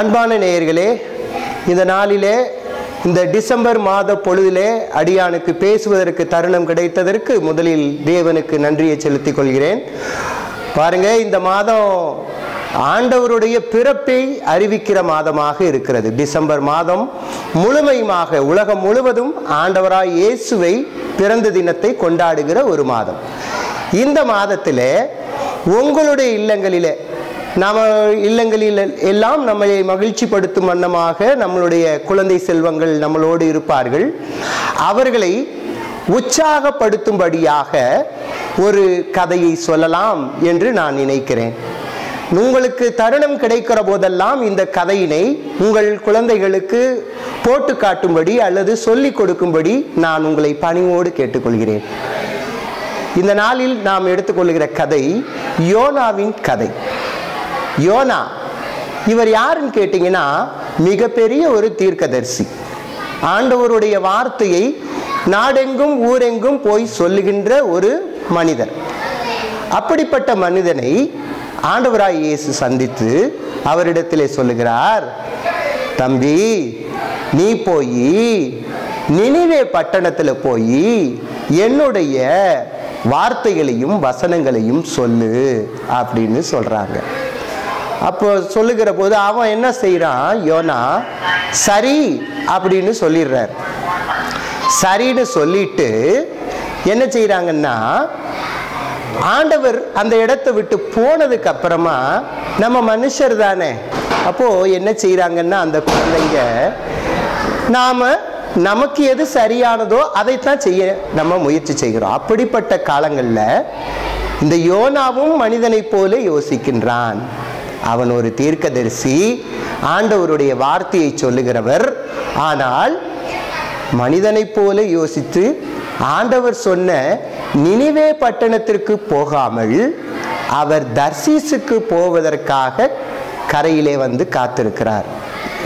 அன்பான நேயர்களே இந்த நாளிலே இந்த டிசம்பர் மாத பொழுதிலே அடியானுக்கு பேசுவதற்கு தருணம் கிடைத்ததற்கு முதலில் தேவனுக்கு நன்றியை செலுத்திக் கொள்கிறேன். பாருங்க இந்த மாதம் ஆண்டவருடைய பிறப்பை அறிவிக்கிற மாதமாக இருக்கிறது. டிசம்பர் மாதம் முழுமையுமாக உலகம் முழுவதும் ஆண்டவராய் இயேசுவை பிறந்த தினத்தை கொண்டாடுகிற ஒரு மாதம். இந்த மாதத்திலே உங்களுடைய இல்லங்களிலே நம்ம இல்லங்களில் எல்லாம் நம்மை மகிழ்ச்சிப்படுத்தும் வண்ணமாக நம்மளுடைய குழந்தை செல்வங்கள் நம்மளோடு இருப்பார்கள். அவர்களை உற்சாகப்படுத்தும்படியாக ஒரு கதையை சொல்லலாம் என்று நான் நினைக்கிறேன். உங்களுக்கு தருணம் கிடைக்கிற போதெல்லாம் இந்த கதையினை உங்கள் குழந்தைகளுக்கு போட்டு காட்டும்படி அல்லது சொல்லிக் கொடுக்கும்படி நான் உங்களை பணிவோடு கேட்டுக்கொள்கிறேன். இந்த நாளில் நாம் எடுத்துக்கொள்கிற கதை யோனாவின் கதை. யோனா இவர் யாருன்னு கேட்டிங்கன்னா மிகப்பெரிய ஒரு தீர்க்கதரிசி. ஆண்டவருடைய வார்த்தையை நாடெங்கும் ஊரெங்கும் போய் சொல்லுகின்ற ஒரு மனிதர். அப்படிப்பட்ட மனிதனை ஆண்டவராய் இயேசு சந்தித்து அவரிடத்திலே சொல்லுகிறார் தம்பி நீ போய் நினிவே பட்டணத்தில் போய் என்னுடைய வார்த்தைகளையும் வசனங்களையும் சொல்லு அப்படின்னு சொல்றாங்க. அப்போ சொல்லுகிற போது அவன் என்ன செய்யறான் யோனா சரி அப்படின்னு சொல்லிடுறார். சரின்னு சொல்லிட்டு என்ன செய்யறாங்கன்னா ஆண்டவர் அந்த இடத்தை விட்டு போனதுக்கு அப்புறமா நம்ம மனுஷர் தானே. அப்போ என்ன செய்யறாங்கன்னா அந்த குழந்தைங்க நாம நமக்கு எது சரியானதோ அதைத்தான் செய்ய நம்ம முயற்சி செய்கிறோம். அப்படிப்பட்ட காலங்களில் இந்த யோனாவும் மனிதனைப் போல யோசிக்கின்றான். அவன் ஒரு தீர்க்கதரிசி ஆண்டவருடைய வார்த்தையை சொல்லுகிறவர். ஆனால் மனிதனைப் போல யோசித்து ஆண்டவர் சொன்ன நினிவே பட்டணத்திற்கு போகாமல் அவர் தர்சீசுக்கு போவதற்காக கரையிலே வந்து காத்திருக்கிறார்.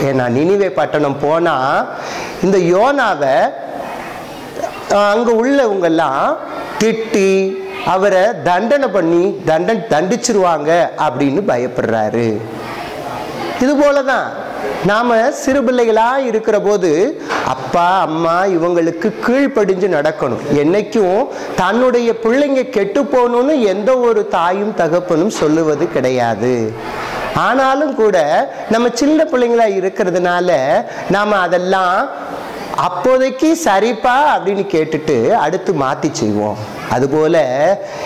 ஏன்னா நினிவே பட்டணம் போனால் இந்த யோனாவை அங்கே உள்ளவங்கெல்லாம் திட்டி அவரை தண்டனை பண்ணி தண்டன் தண்டிச்சிருவாங்க அப்படின்னு பயப்படுறாரு. இது போலதான் நாம சிறு பிள்ளைகளா இருக்கிற போது அப்பா அம்மா இவங்களுக்கு கீழ்ப்படிஞ்சு நடக்கணும். என்னைக்கும் தன்னுடைய பிள்ளைங்க கெட்டு போகணும்னு எந்த ஒரு தாயும் தகப்பனும் சொல்லுவது கிடையாது. ஆனாலும் கூட நம்ம சின்ன பிள்ளைங்களா இருக்கிறதுனால நாம அதெல்லாம் அப்போதைக்கு சரிப்பா அப்படின்னு கேட்டுட்டு அடுத்து மாத்தி செய்வோம். அதுபோல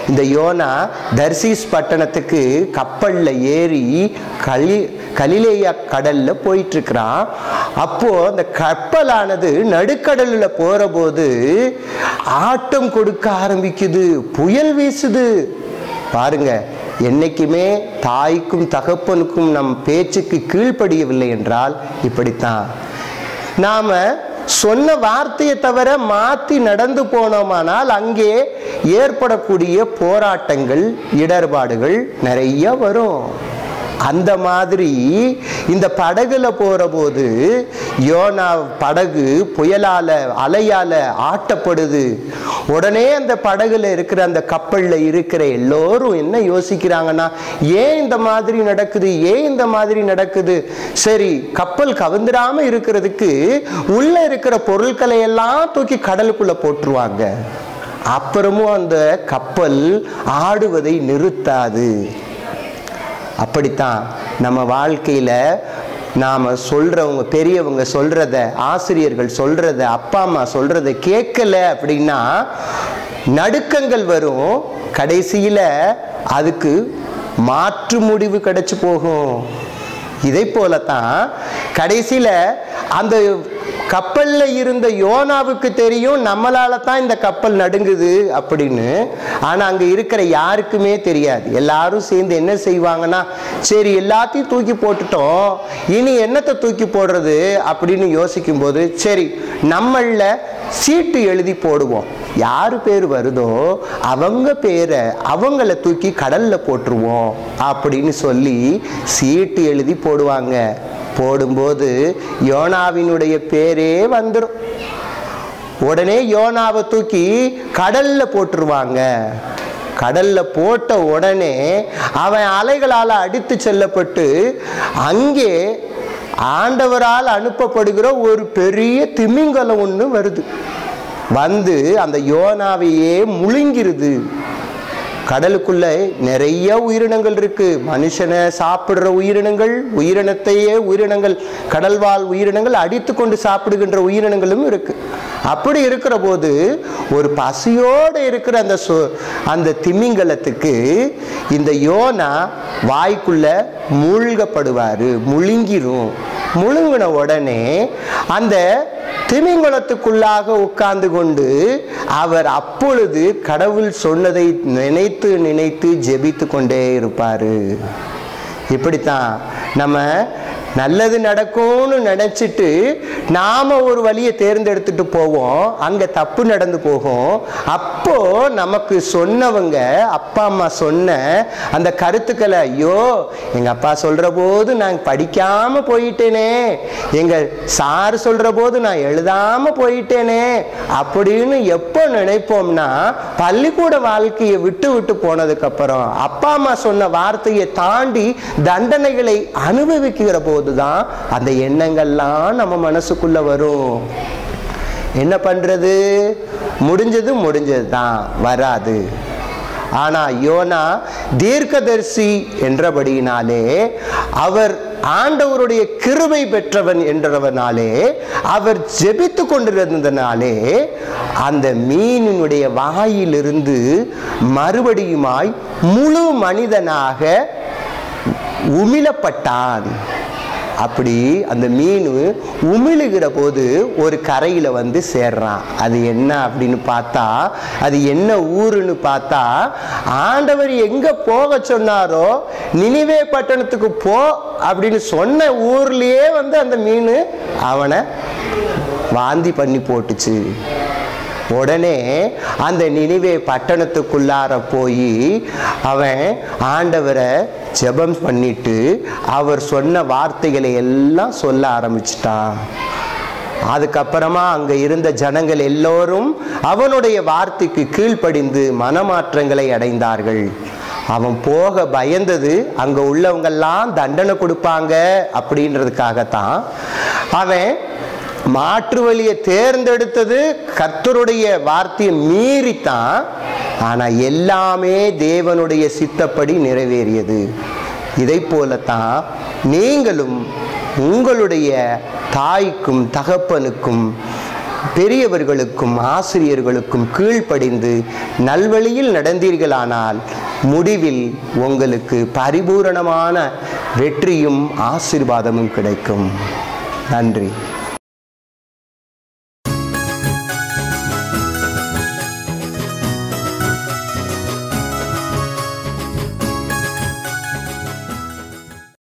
இந்த யோனா தர்சீஸ் பட்டணத்துக்கு கப்பலில் ஏறி கலி கலிலேயா கடலில் போயிட்டுருக்கிறான். அப்போது அந்த கப்பலானது நடுக்கடலில் போகிறபோது போது ஆட்டம் கொடுக்க ஆரம்பிக்குது புயல் வீசுது. பாருங்க என்னைக்குமே தாய்க்கும் தகப்பனுக்கும் நம் பேச்சுக்கு கீழ்ப்படியவில்லை என்றால் இப்படித்தான். நாம் சொன்ன வார்த்தையை தவிர மாத்தி நடந்து போனோமானால் அங்கே ஏற்படக்கூடிய போராட்டங்கள் இடர்பாடுகள் நிறைய வரும். அந்த மாதிரி இந்த படகுல போற போது யோனா படகு புயலால அலையால ஆட்டப்படுது. உடனே அந்த படகுல இருக்கிற அந்த கப்பல்ல இருக்கிற எல்லோரும் என்ன யோசிக்கிறாங்கன்னா ஏன் இந்த மாதிரி நடக்குது? ஏன் இந்த மாதிரி நடக்குது? சரி கப்பல் கவுந்துடாம இருக்கிறதுக்கு உள்ள இருக்கிற பொருட்களை எல்லாம் தூக்கி கடலுக்குள்ள போட்டுருவாங்க. அப்புறமும் அந்த கப்பல் ஆடுவதை நிறுத்தாது. அப்படித்தான் நம்ம வாழ்க்கையில நாம் சொல்கிறவங்க பெரியவங்க சொல்கிறத ஆசிரியர்கள் சொல்கிறத அப்பா அம்மா சொல்கிறத கேட்கல அப்படின்னா நடுக்கங்கள் வரும். கடைசியில் அதுக்கு மாற்று முடிவு கிடச்சி போகும். இதை தான் கடைசியில் அந்த கப்பலில் இருந்த யோனாவுக்கு தெரியும் நம்மளால தான் இந்த கப்பல் நடுங்குது அப்படின்னு. ஆனால் அங்கே இருக்கிற யாருக்குமே தெரியாது. எல்லாரும் சேர்ந்து என்ன செய்வாங்கன்னா சரி எல்லாத்தையும் தூக்கி போட்டுட்டோம் இனி என்னத்தை தூக்கி போடுறது அப்படின்னு யோசிக்கும் போது சரி நம்மள சீட்டு எழுதி போடுவோம். யாரு பேர் வருதோ அவங்க பேரை அவங்கள தூக்கி கடல்ல போட்டுருவோம் அப்படின்னு சொல்லி சீட்டு எழுதி போடுவாங்க. போடும்போது யோனாவினுடைய பேரே வந்துடும் உடனே யோனாவை தூக்கி கடல்ல போட்டுருவாங்க. கடல்ல போட்ட உடனே அவன் அலைகளால் அடித்து செல்லப்பட்டு அங்கே ஆண்டவரால் அனுப்பப்படுகிற ஒரு பெரிய திமிங்கலம் ஒன்று வருது. வந்து அந்த யோனாவையே முழுங்கிருது. கடலுக்குள்ள நிறைய உயிரினங்கள் இருக்கு. மனுஷனை சாப்பிடுற உயிரினங்கள் உயிரினத்தையே உயிரினங்கள் கடல்வாழ் உயிரினங்கள் அடித்து கொண்டு சாப்பிடுகின்ற உயிரினங்களும் இருக்கு. அப்படி இருக்கிற போது ஒரு பசியோடு இருக்கிற அந்த அந்த திமிங்கலத்துக்கு இந்த யோனா வாய்க்குள்ள மூழ்கப்படுவார் முழுங்கிரும். முழுங்கின உடனே அந்த திமிங்கலத்துக்குள்ளாக உட்கார்ந்து கொண்டு அவர் அப்பொழுது கடவுள் சொன்னதை நினைத்து நினைத்து ஜெபித்து கொண்டே இருப்பார். இப்படித்தான் நம்ம நல்லது நடக்கும்னு நினச்சிட்டு நாம் ஒரு வழியை தேர்ந்தெடுத்துட்டு போவோம். அங்கே தப்பு நடந்து போகும். அப்போது நமக்கு சொன்னவங்க அப்பா அம்மா சொன்ன அந்த கருத்துக்களை ஐயோ எங்கள் அப்பா சொல்கிற போது நான் படிக்காமல் போயிட்டேனே. எங்கள் சார் சொல்கிற போது நான் எழுதாமல் போயிட்டேனே. அப்படின்னு எப்போ நினைப்போம்னா பள்ளிக்கூட வாழ்க்கையை விட்டு விட்டு போனதுக்கப்புறம் அப்பா அம்மா சொன்ன வார்த்தையை தாண்டி தண்டனைகளை அனுபவிக்கிற போதுதான் அந்த எண்ணங்கள்லாம் நம்ம மனசுக்குள்ள வரும். என்ன பண்றது? முடிஞ்சது முடிஞ்சது தான் வராது. ஆனா யோனா தீர்க்கதரிசி என்றபடியினாலே அவர் ஆண்டவருடைய கிருபை பெற்றவன் என்றவனாலே அவர் ஜெபித்து கொண்டிருந்தனாலே அந்த மீனினுடைய வாயிலிருந்து மறுபடியுமாய் முழு மனிதனாக உமிழப்பட்டான். அப்படி அந்த மீன் உமிழுகிற போது ஒரு கரையில் வந்து சேர்றான். அது என்ன அப்படின்னு பார்த்தா அது என்ன ஊருன்னு பார்த்தா ஆண்டவர் எங்கே போக சொன்னாரோ நினைவே பட்டணத்துக்கு போ அப்படின்னு சொன்ன ஊர்லயே வந்து அந்த மீன் அவனை வாந்தி பண்ணி போட்டுச்சு. உடனே அந்த நினைவே பட்டணத்துக்குள்ளார போய் அவன் ஆண்டவரை ஜெபம் பண்ணிட்டு அவர் சொன்ன வார்த்தைகளை எல்லாம் சொல்ல ஆரம்பிச்சிட்டான். அதுக்கப்புறமா அங்க இருந்த ஜனங்கள் எல்லோரும் அவனுடைய வார்த்தைக்கு கீழ்ப்படிந்து மனமாற்றங்களை அடைந்தார்கள். அவன் போக பயந்தது அங்க உள்ளவங்கெல்லாம் தண்டனை கொடுப்பாங்க அப்படின்றதுக்காகத்தான். அவன் மாற்று வழியை தேர்ந்தெடுத்தது கர்த்தருடைய வார்த்தையை மீறித்தான் ஆனால் எல்லாமே தேவனுடைய சித்தப்படி நிறைவேறியது. இதை போலத்தான் நீங்களும் உங்களுடைய தாய்க்கும் தகப்பனுக்கும் பெரியவர்களுக்கும் ஆசிரியர்களுக்கும் கீழ்ப்படிந்து நல்வழியில் நடந்தீர்களானால் முடிவில் உங்களுக்கு பரிபூரணமான வெற்றியும் ஆசீர்வாதமும் கிடைக்கும். நன்றி.